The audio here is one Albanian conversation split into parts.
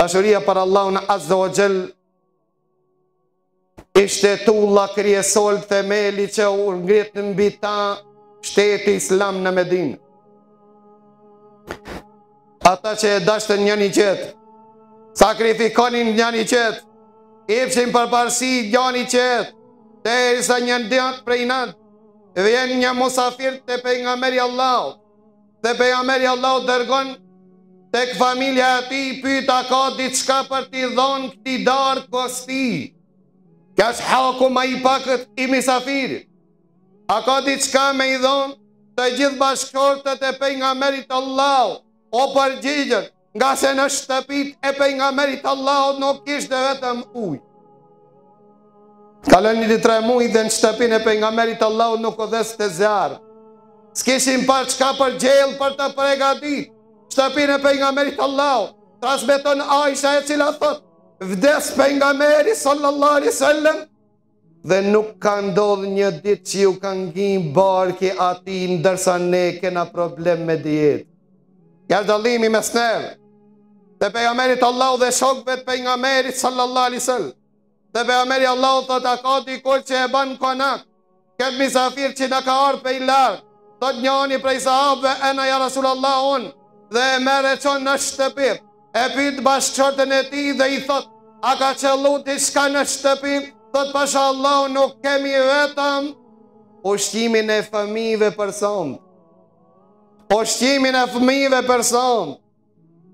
Dashuria për Allahun azza wa Jall ishte tulla kryesor themeli që u ngrit mbi ta shteti islam në Medinë. Ata që e deshën njani tjetrin, sakrifikonin njani tjetrin, i jepshin përparësi njani tjetrit, derisa një ditë prej nate, vjen një musafir te pejgamberi Allahu dhe pejgamberi Allahu dërgon tek familja e tij pyet a ka diçka për t'i dhënë këtij darkë këtij. Ky është haku ma i pakët i misafirit. A ka diçka me i dhënë të gjithë bashkëshortët e pejgamberit Allahu u përgjigjën Ngase në shtëpitë e pejgamberit Allahut nuk kishte vetëm ujë. Kalon një dy tre muj dhe në shtëpinë e pejgamberit Allahut nuk u dheste zjarr. S'kishin për çka për gjellë për të pregatit. Shtëpinë e pejgamberit Allahut. Transmeton Aisha e cila thotë, vdes pejgamberi sallallahu alaihi wasallam. Dhe nuk ka ndodh një ditë që ju ka ngi barki atij ndërsa ne kena problem me dietë. Ja dallimi mes neve. Dhe pejgamberit Allahut dhe shokve të pejgamberit sallallahu alaihi wasallam. Dhe pejgamberi Allahu thotë a ka dikush që e ban konak. Këtë misafir që na ka ardh prej larg. Thotë njani prej sahabëve ana ja Rasulullah unë dhe e merr e çon në shtëpi. e pyet bashkëshorten e tij dhe i thotë, a ka qëllu diçka në shtëpi? Thotë pasha Allahun nuk kemi vetëm ushqimin e fëmijëve për sonte. Ushqimin e fëmijëve për sonte.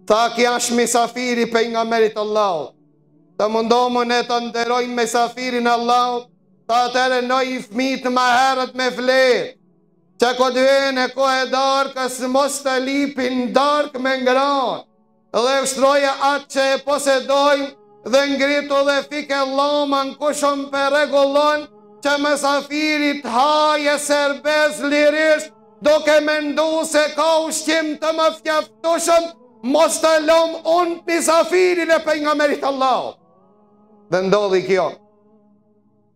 Tha ky asht misafiri pejgamberit Allahut. Të mundohmi ne ta nderojmë misafirin e Allahut, tha atëherë vnoji fmijtë ma herët me fletë. Që kur të vjen koha e darkës mos të lipin darkë me ngran Dhe shtroja atë që e posedojnë dhe ngritu dhe fike llamën kushim pe rregullon që misafiri të haje serbez lirisht duke mendu se ka ushqim të mjaftushëm mos ta lamë unt misafirin e pejgamberit Allahut dhe ndodhi kjo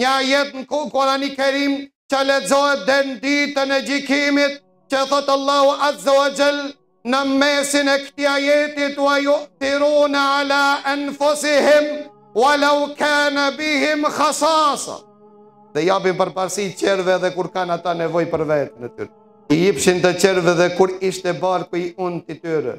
Një ajet në Kurani Kerim që lexohet deri në ditën e gjikimit, që thot Allahu Azza wa Jall në mesin e këtij ajetit ua juthirune ala anfusihim walau kana bihim khasasa. Dhe japin përparësi tjerve dhe kur kanë ata nevojë për veten e tyre. I jepshin të tjerve dhe kur ishte barku i unt i tyre.